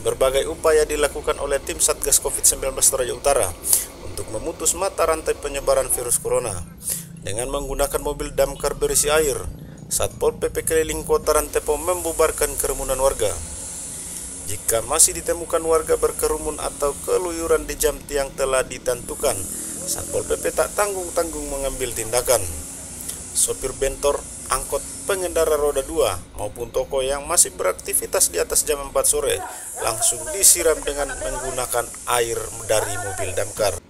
Berbagai upaya dilakukan oleh tim Satgas COVID-19 Toraja Utara untuk memutus mata rantai penyebaran virus corona dengan menggunakan mobil damkar berisi air. Satpol PP keliling kota Rantepo membubarkan kerumunan warga. Jika masih ditemukan warga berkerumun atau keluyuran di jam tiang telah ditentukan, Satpol PP tak tanggung-tanggung mengambil tindakan. Sopir bentor, angkot, pengendara roda 2 maupun toko yang masih beraktivitas di atas jam 4 sore langsung disiram dengan menggunakan air dari mobil damkar.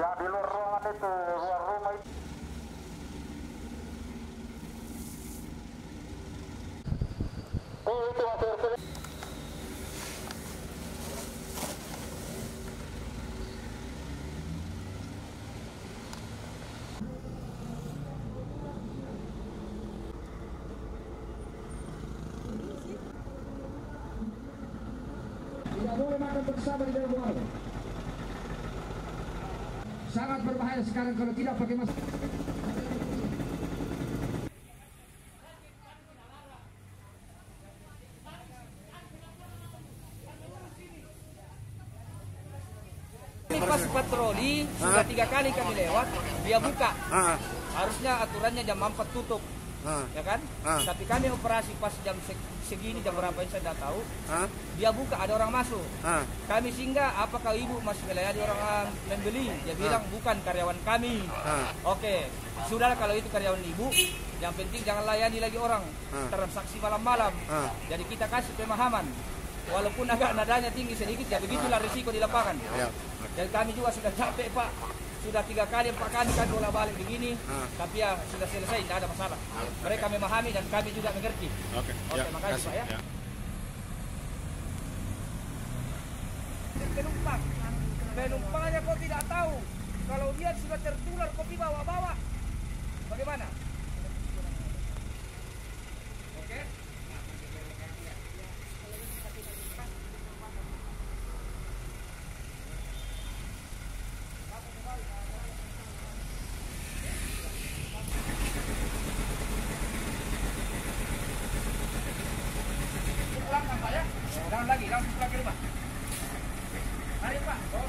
Ya di luar ruangan itu, luar rumah itu. Masih Tidak boleh makan bersama di dalam warung. Sangat berbahaya sekarang kalau tidak pakai masker. Pas patroli sudah tiga kali kami lewat, dia buka. Harusnya aturannya jam 4 tutup, ya kan? Tapi kami operasi pas jam se- segini jam berapa ini saya tidak tahu. ah, Dia buka ada orang masuk. Kami singgah, apakah ibu masih melayani orang membeli? Dia bilang bukan karyawan kami. Oke, sudah kalau itu karyawan ibu, yang penting jangan layani lagi orang Ah. transaksi malam-malam. Jadi kita kasih pemahaman. Walaupun agak nadanya tinggi sedikit, ya begitulah risiko di lapangan. Ya. Dan kami juga sudah capek Pak. Sudah tiga kali, empat kali kan bola balik begini. Ah. Tapi ya sudah selesai, tidak ada masalah. Mereka memahami dan kami juga mengerti. Oke, Oke, ya, makasih Pak ya. ya. Penumpang, penumpangnya kok tidak tahu. Kalau dia sudah tertular, kok bawa-bawa. Bagaimana? Oke. Pulang kan Pak ya? Jangan lagi, langsung pulang ke rumah. Mari Pak.